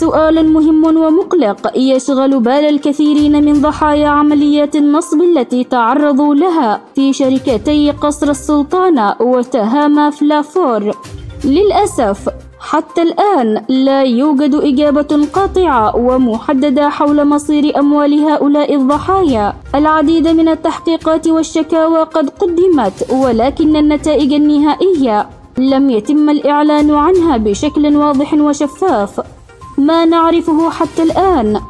سؤال مهم ومقلق يشغل بال الكثيرين من ضحايا عمليات النصب التي تعرضوا لها في شركتي قصر السلطانة وتهامة فلافور. للأسف حتى الآن لا يوجد إجابة قاطعة ومحددة حول مصير أموال هؤلاء الضحايا. العديد من التحقيقات والشكاوى قد قدمت ولكن النتائج النهائية لم يتم الإعلان عنها بشكل واضح وشفاف. ما نعرفه حتى الآن.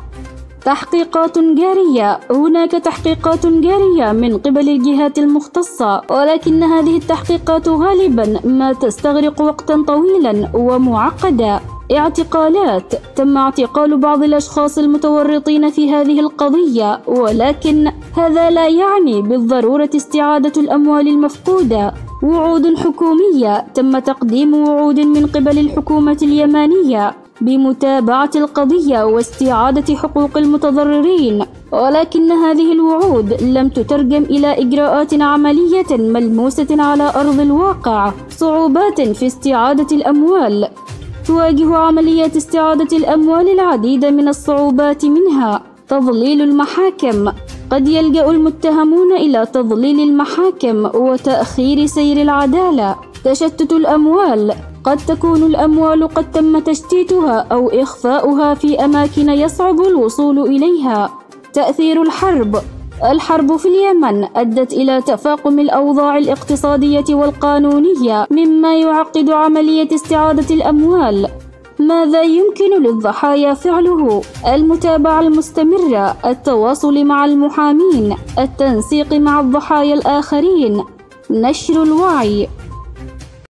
تحقيقات جارية. هناك تحقيقات جارية من قبل الجهات المختصة ولكن هذه التحقيقات غالبا ما تستغرق وقتا طويلا ومعقدا اعتقالات. تم اعتقال بعض الأشخاص المتورطين في هذه القضية ولكن هذا لا يعني بالضرورة استعادة الأموال المفقودة. وعود حكومية. تم تقديم وعود من قبل الحكومة اليمانية. بمتابعة القضية واستعادة حقوق المتضررين ولكن هذه الوعود لم تترجم إلى إجراءات عملية ملموسة على أرض الواقع صعوبات في استعادة الأموال. تواجه عملية استعادة الأموال العديد من الصعوبات منها تضليل المحاكم. قد يلجأ المتهمون إلى تضليل المحاكم وتأخير سير العدالة تشتت الأموال. قد تكون الأموال قد تم تشتيتها أو إخفاؤها في أماكن يصعب الوصول إليها. تأثير الحرب. الحرب في اليمن أدت إلى تفاقم الأوضاع الاقتصادية والقانونية مما يعقد عملية استعادة الأموال. ماذا يمكن للضحايا فعله؟ المتابعة المستمرة، التواصل مع المحامين، التنسيق مع الضحايا الآخرين، نشر الوعي.